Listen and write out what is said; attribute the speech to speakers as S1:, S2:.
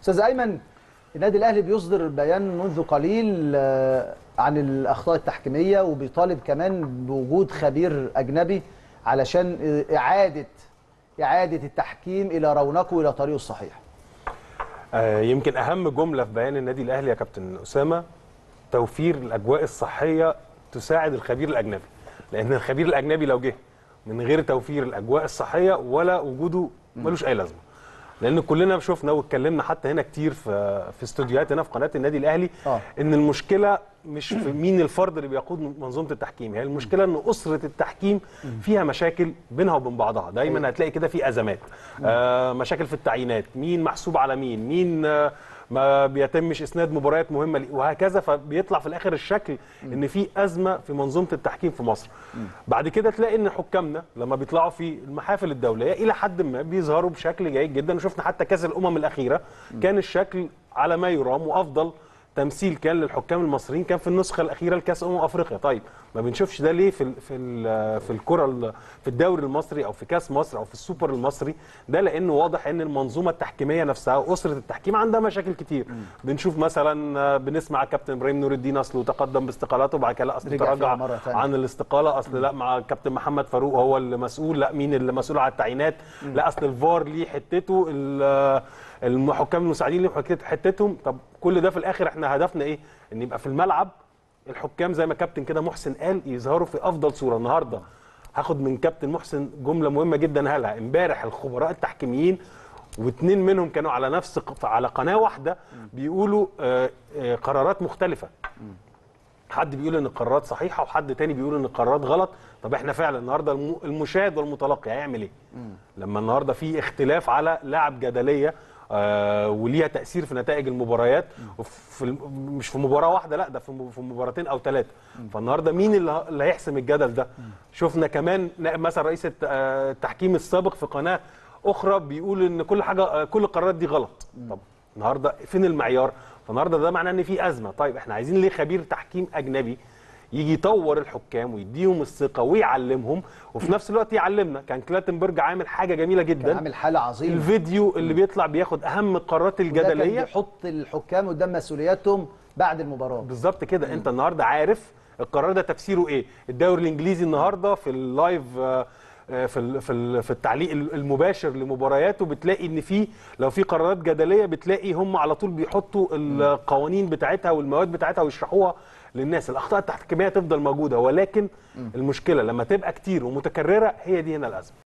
S1: أستاذ أيمن النادي الأهلي بيصدر بيان منذ قليل آه، عن الأخطاء التحكيمية وبيطالب كمان بوجود خبير أجنبي علشان آه، إعادة إعادة التحكيم إلى رونقه وإلى طريقه الصحيح.
S2: آه، يمكن أهم جملة في بيان النادي الأهلي يا كابتن أسامة توفير الأجواء الصحية تساعد الخبير الأجنبي لأن الخبير الأجنبي لو جه من غير توفير الأجواء الصحية ولا وجوده ملوش أي لازمة. لأن كلنا شفنا واتكلمنا حتى هنا كتير في في استوديوهات هنا في قناة النادي الأهلي
S1: آه.
S2: إن المشكلة مش في مين الفرد اللي بيقود منظومة التحكيم هي المشكلة إن أسرة التحكيم فيها مشاكل بينها وبين بعضها دايما هتلاقي كده في أزمات آه مشاكل في التعيينات مين محسوب على مين مين آه ما بيتمش إسناد مباريات مهمة ليه وهكذا فبيطلع في الآخر الشكل إن في أزمة في منظومة التحكيم في مصر. بعد كده تلاقي إن حكامنا لما بيطلعوا في المحافل الدولية إلى حد ما بيظهروا بشكل جيد جدا. وشفنا حتى كأس الأمم الأخيرة كان الشكل على ما يرام وأفضل تمثيل كان للحكام المصريين كان في النسخة الأخيرة لكأس أمم أفريقيا. طيب ما بنشوفش ده ليه في ال في ال في الكرة ال- في الدوري المصري أو في كأس مصر أو في السوبر المصري؟ ده لأنه واضح إن المنظومة التحكيمية نفسها واسره التحكيم عندها مشاكل كتير. بنشوف مثلا بنسمع كابتن إبراهيم نور الدين أصله تقدم باستقالته وبعد كده لا اصله تراجع. عن الاستقالة. أصل لا مع كابتن محمد فاروق هو اللي مسؤول لا مين اللي مسؤول على التعيينات؟ لا أصل الفار ليه حتته ال- الحكام المساعدين حتت- حتتهم؟ طب كل ده في الآخر إحنا هدفنا إيه؟ إن يبقى في الملعب الحكام زي ما كابتن كده محسن قال يظهروا في أفضل صورة. النهارده هاخد من كابتن محسن جملة مهمة جدا قالها إمبارح الخبراء التحكيميين واثنين منهم كانوا على نفس على قناة واحدة بيقولوا آه، آه، قرارات مختلفة. حد بيقول إن القرارات صحيحة وحد تاني بيقول إن القرارات غلط. طب إحنا فعلا النهارده الم- المشاهد والمتلقي هيعمل إيه؟ لما النهارده في اختلاف على لاعب جدلية وليها تأثير في نتائج المباريات. وفي الم- مش في مباراة واحدة لا ده في في مباراتين أو ثلاثة فالنهاردة مين اللي هيحسم الجدل ده؟ شفنا كمان مثلا رئيس آه، التحكيم السابق في قناة أخرى بيقول إن كل حاجة آه، كل القرارات دي غلط. طب النهارده فين المعيار؟ فالنهاردة ده معناه إن في أزمة. طيب إحنا عايزين ليه خبير تحكيم أجنبي يجي يطور الحكام ويديهم الثقة ويعلمهم وفي نفس الوقت يعلمنا. كان كلاتنبرج عامل حاجة جميلة
S1: كان
S2: جدا
S1: عامل حالة عظيمة.
S2: الفيديو اللي بيطلع بياخد أهم القرارات
S1: كان
S2: الجدلية.
S1: بيحط الحكام قدام مسؤولياتهم بعد المباراة.
S2: بالظبط كده. أنت النهارده عارف القرار ده تفسيره إيه. الدوري الإنجليزي النهارده في اللايف آه، آه، في في في التعليق المباشر لمبارياته بتلاقي إن في لو في قرارات جدلية بتلاقي هم على طول بيحطوا القوانين بتاعتها والمواد بتاعتها ويشرحوها للناس. الأخطاء التحكيمية تفضل موجودة ولكن المشكلة لما تبقى كتير ومتكررة هي دي هنا الأزمة.